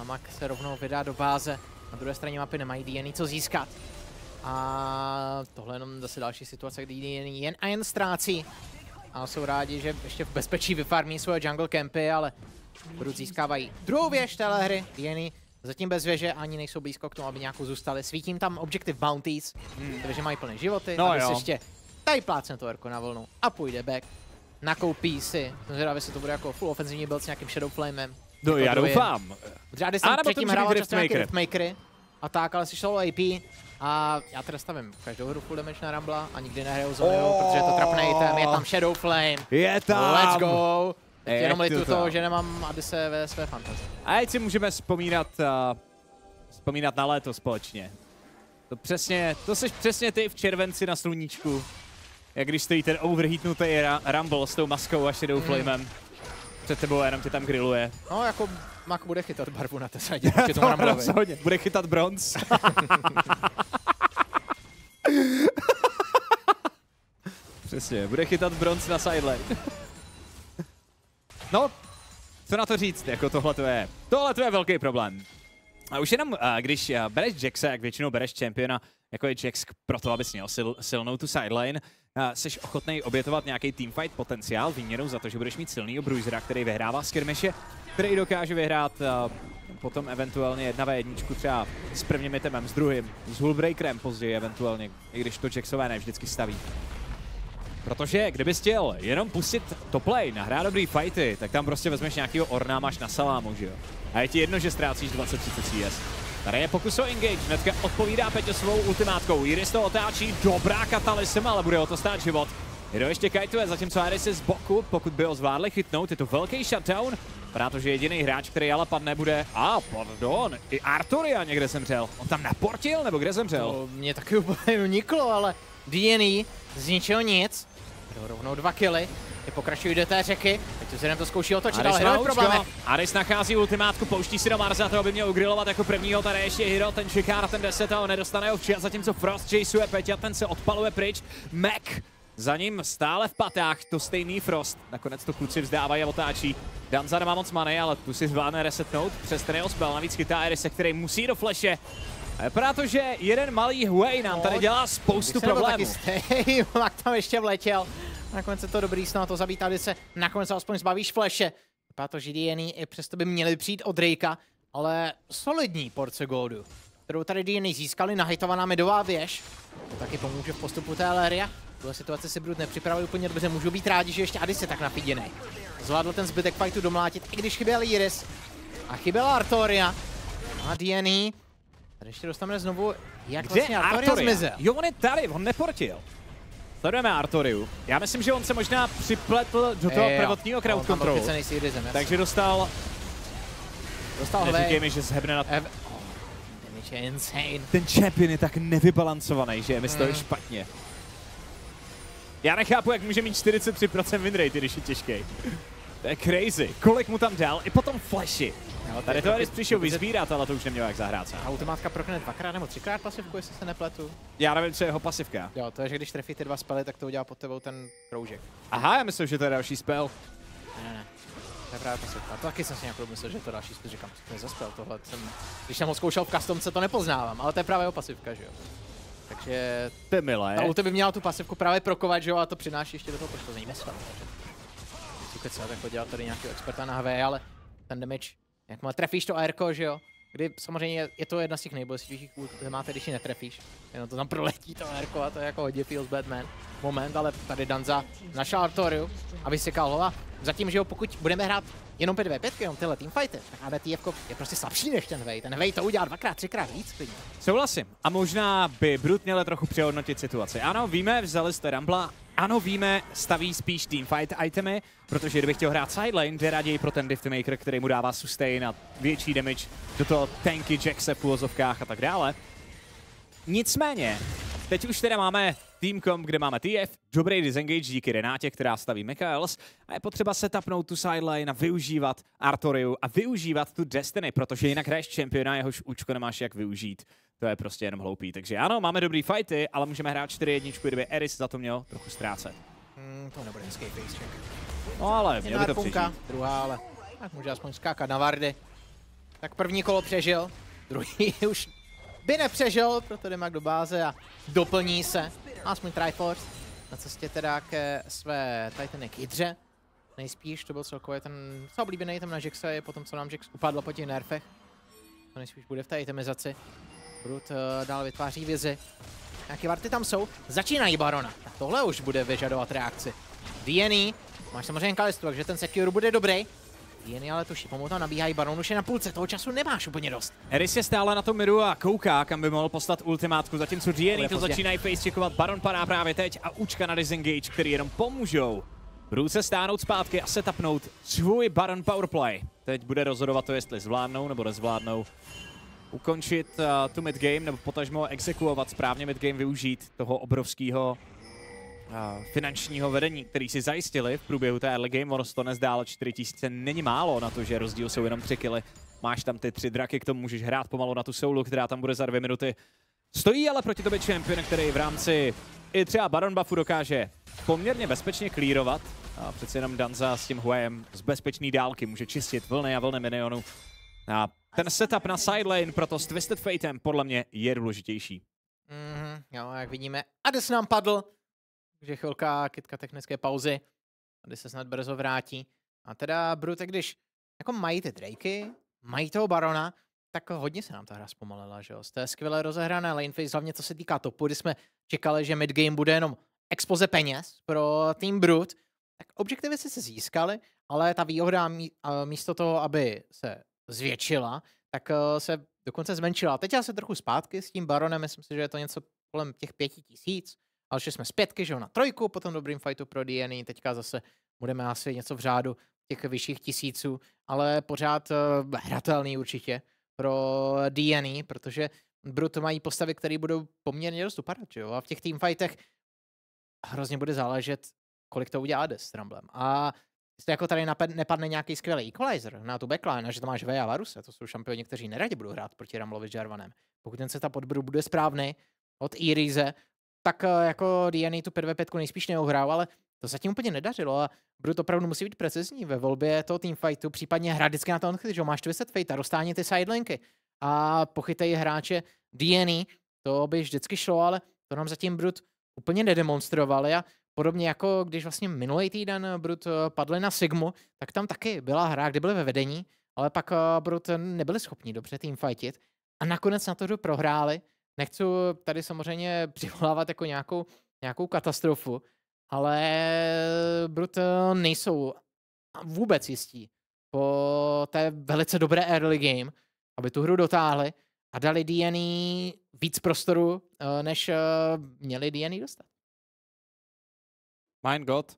A Mak se rovnou vydá do báze. Na druhé straně mapy nemají DNA co získat. A tohle jenom zase další situace, kdy DNA jen a jen ztrácí. A jsou rádi, že ještě v bezpečí vyfarmí svoje jungle campy, ale Brut získávají druhou věž téhle hry. DNA Zatím bez věže ani nejsou blízko k tomu, aby nějakou zůstali. Svítím tam Objective Bounties, hmm. takže mají plné životy. No aby ještě tady plácne to Erko na vlnu a půjde back. Nakoupí si. Zvědavě se to bude jako full ofenzivní build s nějakým Shadow Flamem. No já doufám. Já jsem předtím hrával často nějaký Riftmakery a tak, ale si solo AP. A já teda stavím každou hru full damage na Rambla a nikdy nehraju zónu, oh. protože je to trapný item, je tam Shadow Flame. Je tam! Let's go! Teď jenom litu toho, že nemám Adise ve své fantazii. A teď si můžeme vzpomínat, uh, vzpomínat na léto společně. To přesně, to jsi přesně ty v červenci na sluníčku. Jak když stojí ten overheatnutý Rumble s tou maskou a Shadow mm. Flamem. Před tebou jenom tě tam grilluje. No, jako Mak bude chytat barvu na té sadě. to bude chytat bronz. Přesně, bude chytat bronz na sideline. No, co na to říct, jako tohle to je, tohle to je velký problém. A už jenom, když bereš Jaxa, jak většinou bereš čempiona, jako je Jax pro to, abys měl sil, silnou tu sideline, jsi ochotný obětovat nějaký teamfight potenciál výměnou za to, že budeš mít silný bruisera, který vyhrává skirmishe, který dokáže vyhrát potom eventuálně jedna v jedničku třeba s prvním itemem, s druhým, s Hullbreakerem později eventuálně, i když to Jaxové ne vždycky staví. Protože kdybys chtěl jenom pustit top lane, nahrát dobrý fighty, tak tam prostě vezmeš nějakýho orna, máš na salámu, že jo? A je ti jedno, že ztrácíš 20-30 CS. Tady je pokus o engage, hnedka odpovídá Peťo svou ultimátkou. Iris to otáčí, dobrá katalysem, ale bude o to stát život. Jedo ještě kajtuje, zatímco Iris je z boku, pokud by ho zvládli chytnout, je to velký shutdown. Protože jediný hráč, který ale padne, bude... A, ah, pardon, i Arturia někde zemřel. On tam naportil, nebo kde zemřel? To mě taky úplně uniklo, ale DNA z ničeho nic rovnou dva killy. Ty pokračují do té řeky. Teď se to zkouší otočit, Aris ale Hero problém. Aris nachází ultimátku, pouští si do Marza, to aby měl ugrilovat jako prvního. Tady ještě Hero, ten čeká na ten 10 a on nedostane ho včas, zatímco Frost chaseuje Peťa, ten se odpaluje pryč. Mac za ním stále v patách, to stejný Frost. Nakonec to kluci vzdávají a otáčí. Danza nemá moc money, ale tu si zvládne resetnout přes ten jeho spell. Navíc chytá Erise, který musí do flashe. Protože jeden malý Huey nám tady dělá spoustu problémů. Taky tak tam ještě vletěl. Nakonec je to dobrý snad to zabít, tady se nakonec aspoň zbavíš fleše. Vypadá to, že DNA i přesto by měli přijít od Drakea, ale solidní porce goldu kterou tady DNA získali, nahitovaná midová věž. To taky pomůže v postupu té Leria. V tuhle situaci si Brut nepřipravili úplně dobře, můžou být rádi, že ještě Adis je tak napíděný. Zvládl ten zbytek fightu domlátit, i když chyběl Iris. A chyběla Artoria. A DNA. Tady ještě dostaneme znovu, jak Kde vlastně Artoria, zmizel. Jo, on je tady, on neportil. Sledujeme Artoriu. Já myslím, že on se možná připletl do toho Jo, prvotního crowd jasně. Takže dostal, dostal neříkej mi, že zhebne na... Ev... Oh, damage je insane. Ten champion je tak nevybalancovaný, že je mi z toho Mm. špatně. Já nechápu, jak může mít 43% win rate, když je těžký. To je crazy. Kolik mu tam dal? I potom flashy. Jo, Tady to trochu- Aris přišel se- vyzbírat, ale to už nemělo jak zahrát sám. Automátka prokne dvakrát nebo třikrát pasivku, jestli se nepletu. Já nevím, co je jeho pasivka. Jo, to je, že když trefí ty dva spely, tak to udělá pod tebou ten kroužek. Aha, já myslím, že to je další spell. Ne, ne, ne. To je právě pasivka. To taky jsem si nějakou myslel, že to další spel. Říkám, to je za spell, tohle jsem, když jsem ho zkoušel v customce, to nepoznávám, ale to je právě jeho pasivka, že jo. Takže To je milé. ta ulti by měla tu pasivku právě prokovat, že jo, a to přináší ještě do toho poškození. Nechci kecat, jako dělat tady nějakého experta na HV, ale ten damage, jak má trefíš to ARko, že jo, kdy samozřejmě je- to jedna z těch nejbolestivějších ult, které máte, když ji netrefíš. Jenom to tam proletí to ARko a to je jako hodně feels Batman moment, ale tady Danza našel Artoriu a vysekal ho a zatím, že jo, pokud budeme hrát jenom 5 v 5 jenom tyhle teamfighty, tak ADTF je prostě slabší než ten Vej. Ten Vej to udělá dvakrát, třikrát víc. Souhlasím. A možná by Brut měl trochu přehodnotit situaci. Ano, víme, vzali jste Rambla, ano, víme, staví spíš teamfight itemy, protože kdyby chtěl hrát sidelane, jde raději pro ten Maker, který mu dává sustain a větší damage do toho tanky Jackse v úvozovkách a tak dále. Nicméně, teď už teda máme Teamcom, kde máme TF, dobrý disengage díky Renátě, která staví Michaels a je potřeba setupnout tu sideline a využívat Artoriu a využívat tu Destiny, protože jinak hraješ čempiona, jehož účko nemáš jak využít. To je prostě jenom hloupý. Takže ano, máme dobrý fighty, ale můžeme hrát 4-1, kdyby Eris za to měl trochu ztrácet. Hmm, to nebude hezký face check. No ale měl by to přežít. druhá, ale tak může aspoň skákat na Vardy. Tak první kolo přežil, druhý už by nepřežil, proto jde Mak do báze a doplní se. Aspoň Triforce na cestě teda ke své Titanic Hydře. Nejspíš to byl celkově ten co oblíbený item na Jaxe, potom co nám Jax upadl po těch nerfech. To nejspíš bude v té itemizaci. Brut uh, dál vytváří vizi. Nějaké varty tam jsou, začínají Barona. Tak tohle už bude vyžadovat reakci. DNA, máš samozřejmě Kalistu, takže ten Secure bude dobrý. DNA ale tuší, pomalu tam nabíhají Baron už je na půlce, toho času nemáš úplně dost. Eris je stále na tom midu a kouká, kam by mohl poslat ultimátku, zatímco DNA to začínají facecheckovat. Baron padá právě teď a účka na disengage, který jenom pomůžou. Budou se stáhnout zpátky a setupnout svůj Baron powerplay. Teď bude rozhodovat to, jestli zvládnou nebo nezvládnou ukončit uh, tu midgame, nebo potažmo exekuovat správně midgame, využít toho obrovského uh, finančního vedení, který si zajistili v průběhu té early game. Ono to nezdá, ale 4000 není málo na to, že rozdíl jsou jenom 3 kily. Máš tam ty tři draky, k tomu můžeš hrát pomalu na tu soulu, která tam bude za dvě minuty. Stojí ale proti tobě champion, který v rámci i třeba Baron buffu dokáže poměrně bezpečně klírovat. A přeci jenom Danza s tím Huajem z bezpečné dálky může čistit vlny a vlny minionů. A ten setup na sidelane proto s Twisted Fatem podle mě je důležitější. Mhm, jo, jak vidíme, Ades nám padl, takže chvilka kytka technické pauzy, Ades se snad brzo vrátí. A teda Brute, když jako mají ty Drakey, mají toho Barona, tak hodně se nám ta hra zpomalila, že jo. Z té skvěle rozehrané lane phase, hlavně co se týká topu, kdy jsme čekali, že midgame bude jenom expoze peněz pro tým Brut, tak objektivy se získali, ale ta výhoda místo toho, aby se zvětšila, tak eh, se dokonce zmenšila. Teď já se trochu zpátky s tím Baronem, myslím si, že je to něco kolem těch pěti tisíc, ale šli jsme zpětky, že jo, na trojku, potom dobrým fightu pro DNA, teďka zase budeme asi něco v řádu těch vyšších tisíců, ale pořád uh, hratelný určitě pro DNA, protože Brut mají postavy, které budou poměrně dost upadat, že jo, a v těch teamfightech hrozně bude záležet, kolik to udělá Ades s Ramblem. A jestli jako tady nepadne nějaký skvělý equalizer na tu backline, a že to máš V a Varuse, to jsou šampioni, kteří neradi budou hrát proti Ramblovi s Jarvanem. Pokud ten setup od Bru bude správný, od Irize, tak eh, jako DNA tu 5v5 nejspíš neuhrál, ale to zatím úplně nedařilo a Brut opravdu musí být precizní ve volbě toho teamfightu, případně hrát vždycky na to on že máš Twisted Fate a roztáhni ty sidelinky a pochytej hráče DNA, to by vždycky šlo, ale to nám zatím Brut úplně nedemonstrovali a podobně jako když vlastně minulý týden Brut eh, padli na Sigmu, tak tam taky byla hra, kdy byli ve vedení, ale pak eh, Brut nebyli schopni dobře teamfightit a nakonec na to hru prohráli. Nechci tady samozřejmě přivolávat jako nějakou, nějakou katastrofu, ale Brut eh, nejsou vůbec jistí po té velice dobré early game, aby tu hru dotáhli a dali DNA víc prostoru, než měli DNA dostat. Mein Gott.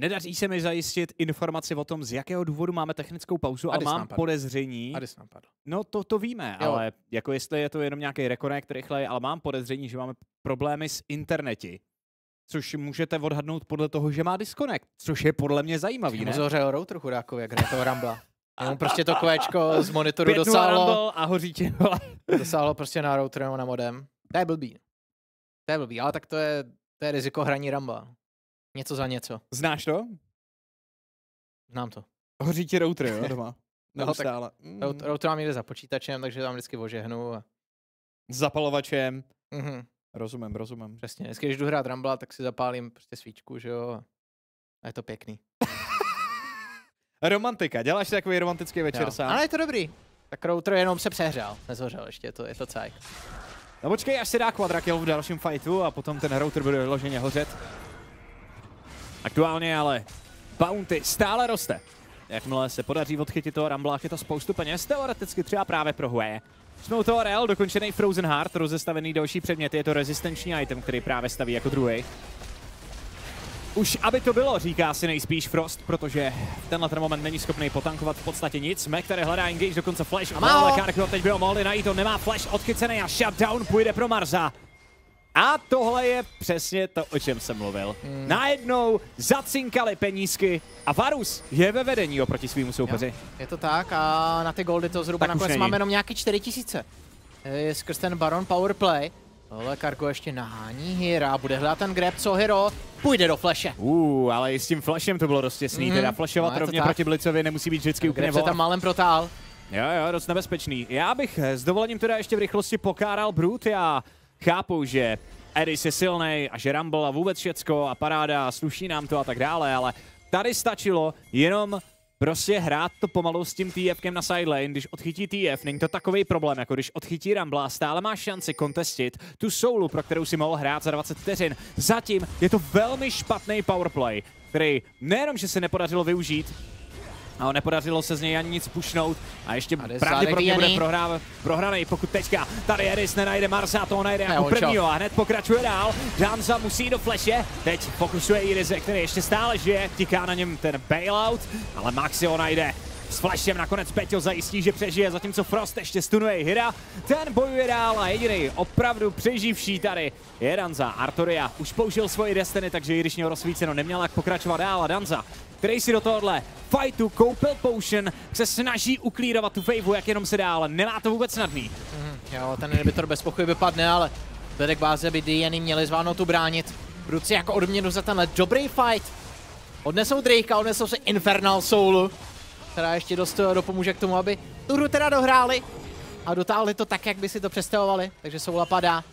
Nedaří se mi zajistit informaci o tom, z jakého důvodu máme technickou pauzu, ale mám podezření. A nám padl. No to, to víme, jo. ale jako jestli je to jenom nějaký reconnect rychlej, ale mám podezření, že máme problémy s internety. Což můžete odhadnout podle toho, že má disconnect, což je podle mě zajímavý, ne? Zořel router chudákovi, jak toho Rambla. Jenom prostě to kolečko z monitoru dosáhlo. a hoří dosáhlo prostě na router nebo na modem. To je blbý. To je blbý, ale tak to je, to je riziko hraní Ramba. Něco za něco. Znáš to? Znám to. Hoří ti router, jo, doma? no, tak mm. router mám někde za počítačem, takže tam vždycky ožehnu. A... Zapalovačem. Mm-hmm. Rozumím, rozumím. Přesně. Vždycky, když jdu hrát Rambla, tak si zapálím prostě svíčku, že jo. A je to pěkný. Romantika. Děláš takový romantický večer jo. sám? Ale je to dobrý. Tak router jenom se přehřál. Nezořel ještě, je to, je to cajk. No počkej, až se dá quadrakill v dalším fightu a potom ten router bude vyloženě hořet. Aktuálně ale bounty stále roste. Jakmile se podaří odchytit toho Rambla, je to spoustu peněz, teoreticky třeba právě pro Hue. U toho Real, dokončený Frozen Heart, rozestavený další předmět, je to rezistenční item, který právě staví jako druhý. Už aby to bylo, říká si nejspíš Frost, protože tenhle ten moment není schopný potankovat v podstatě nic. Mac tady hledá engage, dokonce flash, ale Karko teď bylo mohli najít, to nemá flash odchycený a shutdown půjde pro Marza. A tohle je přesně to, o čem jsem mluvil. Hmm. Najednou zacinkali penízky a Varus je ve vedení oproti svým soupeři. Jo, je to tak a na ty goldy to zhruba tak nakonec máme jenom nějaký 4000. Je skrz ten Baron Powerplay. Ale Kargo ještě nahání Hira, bude hledat ten grab, co Hero, půjde do flashe. Uh, ale i s tím flashem to bylo dost těsný, mm, teda flashovat no, rovně proti Blicovi nemusí být vždycky úplně se tam málem protál. Jo, jo, dost nebezpečný. Já bych s dovolením teda ještě v rychlosti pokáral Brut, já chápu, že Eris je silný a že Rumble a vůbec všecko a paráda a sluší nám to a tak dále, ale tady stačilo jenom prostě hrát to pomalu s tím TFkem na sidelane, když odchytí TF, není to takový problém, jako když odchytí Rumble a stále má šanci kontestit tu soulu, pro kterou si mohl hrát za 20 vteřin. Zatím je to velmi špatný powerplay, který nejenom, že se nepodařilo využít, a nepodařilo se z něj ani nic pušnout. A ještě pravděpodobně bude prohrávat, prohraný, pokud teďka tady Eris nenajde Marsa, toho najde jako prvního. A hned pokračuje dál. Danza musí do fleše, teď fokusuje Irise, který ještě stále žije, tiká na něm ten bailout, ale Maxi ho najde. S flashem nakonec Peťo zajistí, že přežije, zatímco Frost ještě stunuje Hira. Ten bojuje dál a jediný opravdu přeživší tady je Danza. Artoria už použil svoji destiny, takže i když měl rozsvíceno, neměl jak pokračovat dál. A Danza který si do tohohle fightu koupil potion, se snaží uklírovat tu fejvu, jak jenom se dá, ale nemá to vůbec snadný. Mm, jo, ten inhibitor bez pochyby padne, ale vedek báze by Diany měli zvládnout tu bránit. Bruci jako odměnu za tenhle dobrý fight. Odnesou Drakea, odnesou se Infernal Soulu, která ještě dost eh, dopomůže k tomu, aby tu hru teda dohráli a dotáhli to tak, jak by si to představovali. Takže Soula padá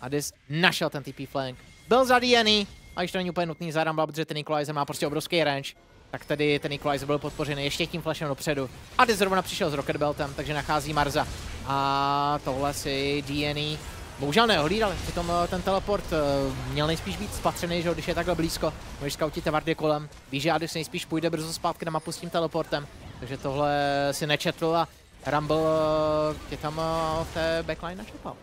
a Dis našel ten TP flank. Byl za Diany, a to není úplně nutný za Rumble, protože ten Equalizer má prostě obrovský range, tak tedy ten Equalizer byl podpořený ještě tím flashem dopředu. A Dis zrovna přišel s Rocket Beltem, takže nachází Marza. A tohle si DNA Bohužel neohlídali, přitom eh, ten teleport uh, měl nejspíš být spatřený, že když je takhle blízko. Můžeš scoutit Vardy kolem, víš, že Adis nejspíš půjde brzo zpátky na mapu s tím teleportem, takže tohle si nečetl a Rumble uh, tě tam v té backline načepal.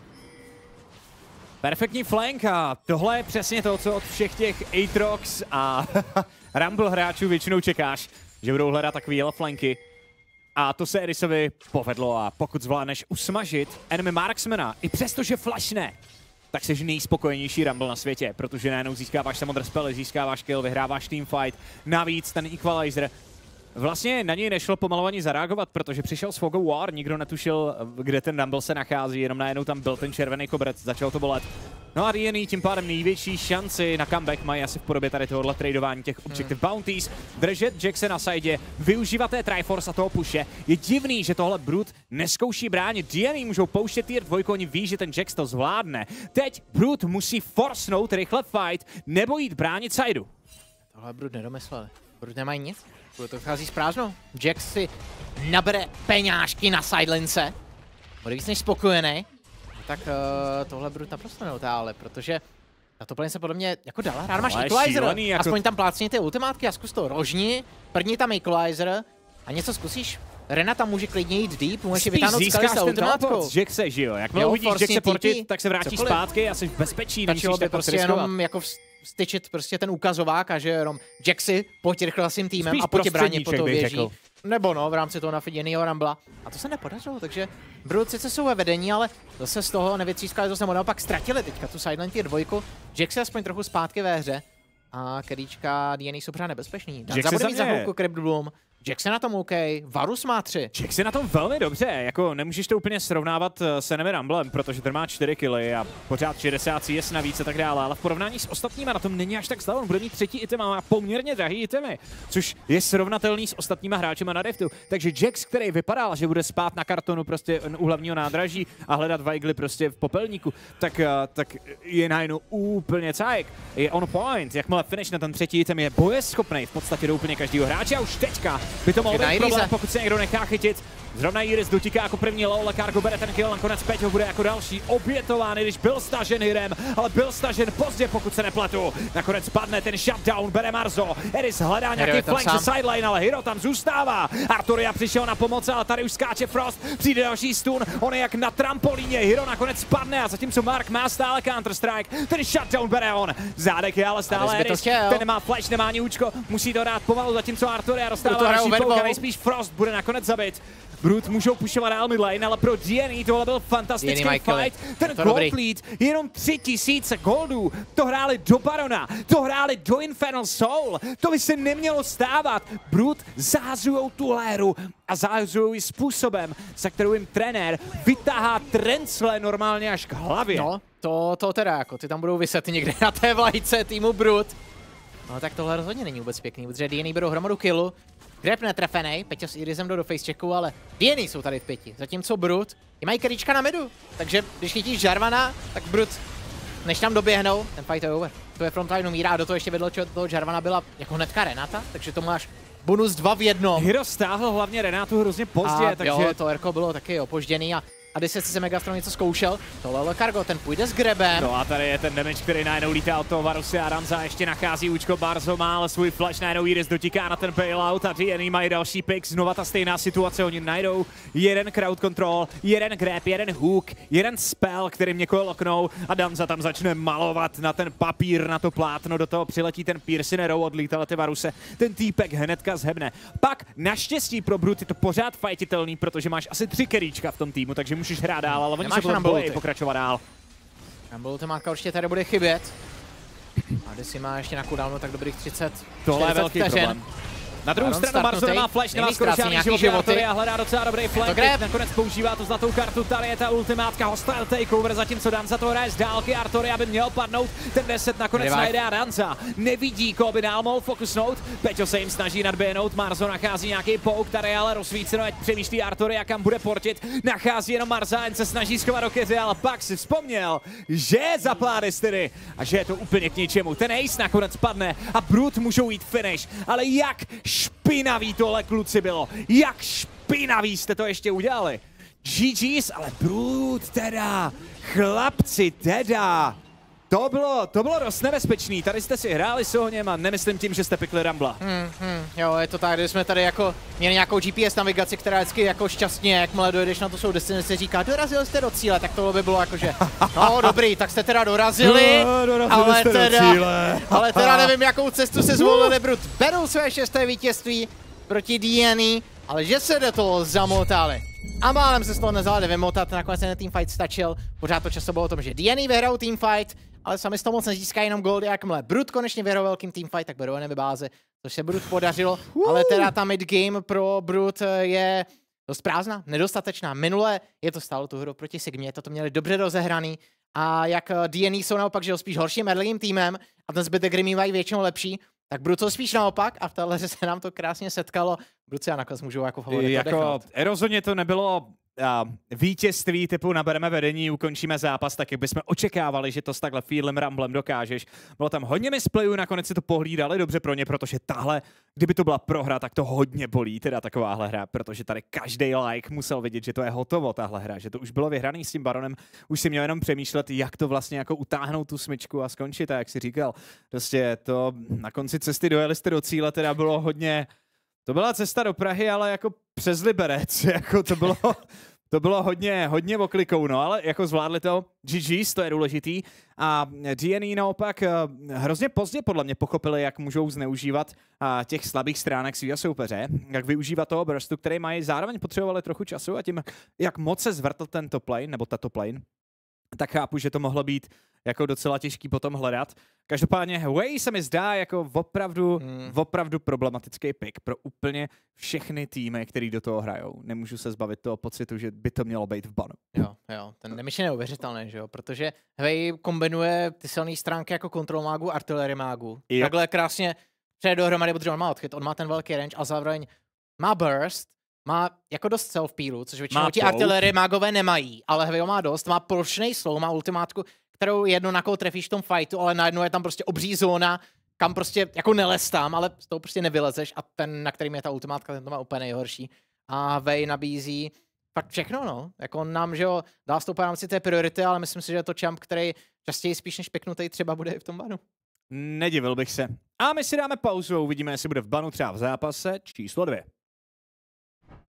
Perfektní flank a tohle je přesně to, co od všech těch Aatrox a Rumble hráčů většinou čekáš, že budou hledat takové flanky. A to se Erisovi povedlo a pokud zvládneš usmažit enemy marksmana, i přesto, že flashne, tak jsi nejspokojenější Rumble na světě, protože najednou získáváš Summoner spell, získáváš kill, vyhráváš teamfight, navíc ten Equalizer Vlastně na něj nešlo pomalu ani zareagovat, protože přišel s Fogo War, nikdo netušil, kde ten Dumble se nachází, jenom najednou tam byl ten červený koberec, začal to bolet. No a DNA tím pádem největší šanci na comeback mají asi v podobě tady tohohle tradování těch objective hmm. bounties. Držet Jackson na side, využívat té Triforce a toho puše. Je divný, že tohle Brut neskouší bránit. DNA můžou pouštět tier 2, oni ví, že ten Jax to zvládne. Teď Brut musí forsnout rychle fight nebo jít bránit sideu. Tohle Brut nedomysleli. Brut nemají nic. Bude to vchází z prázdnou. Jax si nabere peňážky na sidelince. bude víc než spokojený, no tak uh, tohle Brut naprosto neutále, protože na to plně se podle mě jako dala hrát. Máš Equalizer, šílený, jako- aspoň tam plácni ty ultimátky a zkus to rožni, první tam Equalizer a něco zkusíš. Renata může klidně jít deep, může Spíš vytáhnout získáš ten ultimátkou. teleport, Jack se, že jo? Jakmile uvidíš force Jack se TP, portit, tak se vrátíš cokoliv. zpátky a jsi v bezpečí, Stačilo by prostě jenom jako styčit prostě ten ukazovák a že jenom Jaxi pojď rychle s tím týmem Spíš a pojď bránit po to věží. řekl. Nebo no, v rámci toho nafiděného Rambla. A to se nepodařilo, takže Brut sice jsou ve vedení, ale zase z toho nevytřískali, zase naopak ztratili teďka tu sideline tier dvojku. Jax je aspoň trochu zpátky ve hře. A Keríčka DNA jsou pořád nebezpeční. Jax Danza je bude za mít za mě- chvilku Crypt Bloom. Jax je na tom OK, Varus má tři. Jack je na tom velmi dobře, jako nemůžeš to úplně srovnávat eh, s Enemy Rumblem, protože ten má 4 killy a pořád 60 CS navíc a tak dále, ale v porovnání s ostatníma na tom není až tak zle, on bude mít třetí item a má poměrně drahý itemy, což je srovnatelný s ostatníma hráčema na Riftu. Takže Jax, který vypadal, že bude spát na kartonu prostě u hlavního nádraží a hledat Weigly prostě v popelníku, tak, eh, tak je najednou úplně cajk. Je on point, jakmile finish na ten třetí item je bojeschopný v podstatě do úplně každého hráče a už teďka by to mohl Na být Irise. problém, pokud se někdo nechá chytit. Zrovna Iris dotíká jako první low, ale Cargo bere ten kill, nakonec Peťo bude jako další obětován, i když byl stažen Hirem, ale byl stažen pozdě, pokud se nepletu. Nakonec padne ten shutdown, bere Marzo. Eris hledá nějaký flank ze sideline, ale Hiro tam zůstává. Arturia přišel na pomoc, ale tady už skáče Frost, přijde další stun, on je jak na trampolíně, Hiro nakonec padne a zatímco Mark má stále Counter-Strike, ten shutdown bere on. Zádek je ale stále chtěl. ten nemá flash, nemá ani účko, musí to dát pomalu, zatímco Arturia dostává další nejspíš Frost bude nakonec zabit. Brut můžou pušovat dál lane, ale pro DNA tohle byl fantastický DNA fight. Ten to gold dobrý. lead, jenom tři tisíce goldů. To hráli do Barona, to hráli do Infernal Soul. To by se nemělo stávat. Brut zázujou tu léru a zázujou ji způsobem, za kterou jim trenér vytáhá trencle normálně až k hlavě. No, to, to teda jako, ty tam budou vyset někde na té vlajce týmu Brut. No tak tohle rozhodně není vůbec pěkný, protože DNA berou hromadu killu. Grep netrefenej, Peťo s Irisem jdou do facechecku, ale DNA jsou tady v pěti. Zatímco Brut, i mají kerička na midu. Takže když chytíš Jarvana, tak Brut, než tam doběhnou, ten fight je over. To je frontline umírá a do toho ještě vedle čo- toho Jarvana byla jako hnedka Renata, takže to máš bonus dva v jednom. Hiro stáhl hlavně Renátu hrozně pozdě, a takže jo, to Erko bylo taky opožděný a, a když se Megastron něco zkoušel, tohle Cargo, ten půjde s grebem. No a tady je ten damage, který najednou lítá od toho Varuse a Ramza ještě nachází účko Barzo, má ale svůj flash, najednou Iris dotíká na ten bailout a DNA mají další pick, znova ta stejná situace, oni najdou jeden crowd control, jeden grab, jeden hook, jeden spell, kterým někoho loknou a Damza tam začne malovat na ten papír, na to plátno, do toho přiletí ten Piercing Arrow od Lethal Varuse, ten týpek hnedka zhebne. Pak naštěstí pro Brut je to pořád fightitelný, protože máš asi tři keríčka v tom týmu, takže můžeš hrát dál, ale oni se budou ulty. pokračovat dál. Rumble Ultimátka určitě tady bude chybět. A si má ještě na cooldownu, tak dobrých 30, Tohle je 40 velký vteřin. problém. Na druhou Baron stranu Marzo startnutý, nemá flash, nemá skoro žádný životy. Artoria hledá docela dobrý flank, grab. nakonec používá tu zlatou kartu, tady je ta ultimátka, hostile takeover, zatímco Danza to hraje z dálky, Artoria by měl padnout, ten 10 nakonec Revive. najde a Danza nevidí, koho by dál mohl fokusnout, Peťo se jim snaží nadběhnout, Marzo nachází nějaký pouk, tady ale rozsvíceno, ať přemýšlí Artoria, kam bude portit, nachází jenom Marza, jen se snaží schovat do keře, ale pak si vzpomněl, že je za a že je to úplně k ničemu. Ten ace nakonec padne a Brut můžou jít finish, ale jak špinavý tohle kluci bylo, jak špinavý jste to ještě udělali. GG's, ale Brut teda, chlapci teda. To bylo, to bylo dost nebezpečný, tady jste si hráli s ohněm a nemyslím tím, že jste pikli Rambla. Hmm, hmm, jo, je to tak, když jsme tady jako měli nějakou GPS navigaci, která vždycky jako šťastně, jakmile dojedeš na tu svou destinaci, říká, dorazili jste do cíle, tak tohle by bylo jako, že no dobrý, tak jste teda dorazili, No, dorazili ale jste do teda, cíle. ale teda nevím, jakou cestu se zvolili Brut. Berou své šesté vítězství proti DNA, ale že se do toho zamotali. A málem se z toho nezvládli vymotat, nakonec ten teamfight stačil. Pořád to často bylo o tom, že DNA vyhrajou teamfight, ale sami z toho moc nezískají jenom goldy, jakmile Brut konečně vyhrál velkým teamfight, tak berou báze, což se Brut podařilo, ale teda ta mid-game pro Brut eh, je dost prázdná, nedostatečná. Minule je to stálo tu hru proti Sigmě, toto měli dobře rozehraný. A jak eh, DNA jsou naopak, že jo, spíš horším earlym týmem a ten zbytek hry mývají většinou lepší, tak Brut to spíš naopak a v téhle se nám to krásně setkalo. Brut se nakonec můžou jako favorit Jako, rozhodně to nebylo uh, vítězství typu nabereme vedení, ukončíme zápas, tak jak bychom očekávali, že to s takhle Fiedlem Ramblem dokážeš. Bylo tam hodně misplejů, nakonec si to pohlídali dobře pro ně, protože tahle, kdyby to byla prohra, tak to hodně bolí, teda takováhle hra, protože tady každý like musel vidět, že to je hotovo, tahle hra, že to už bylo vyhraný s tím Baronem, už si měl jenom přemýšlet, jak to vlastně jako utáhnout tu smyčku a skončit, a jak si říkal, prostě to na konci cesty dojeli jste do cíle, teda bylo hodně to byla cesta do Prahy, ale jako přes Liberec, jako to bylo, to bylo hodně, hodně oklikou, no, ale jako zvládli to GG's, to je důležitý. A DNA naopak eh, hrozně pozdě podle mě pochopili, jak můžou zneužívat eh, těch slabých stránek svého soupeře, jak využívat toho burstu, který mají, zároveň potřebovali trochu času a tím, jak moc se zvrtl ten top lane, nebo tato plane, tak chápu, že to mohlo být jako docela těžký potom hledat. Každopádně Huawei se mi zdá jako opravdu, hmm. opravdu problematický pick pro úplně všechny týmy, který do toho hrajou. Nemůžu se zbavit toho pocitu, že by to mělo být v banu. Jo, jo, ten nemyš je neuvěřitelný, že jo, protože Huawei kombinuje ty silné stránky jako kontrol mágu, artillery mágu. Jo. Takhle krásně přeje dohromady, protože on má odchyt, on má ten velký range a zároveň má burst, má jako dost self pílu, což většinou ti artillery mágové nemají, ale Hveo má dost, má plošnej slow, má ultimátku, kterou jedno na koho trefíš v tom fightu, ale najednou je tam prostě obří zóna, kam prostě jako nelez tam, ale z toho prostě nevylezeš a ten, na kterým je ta ultimátka, ten to má úplně nejhorší. A Vej nabízí fakt všechno, no. Jako on nám, že jo, dá stoupat rámci té priority, ale myslím si, že je to champ, který častěji spíš než peknutý třeba bude i v tom banu. Nedivil bych se. A my si dáme pauzu, uvidíme, jestli bude v banu třeba v zápase číslo dvě.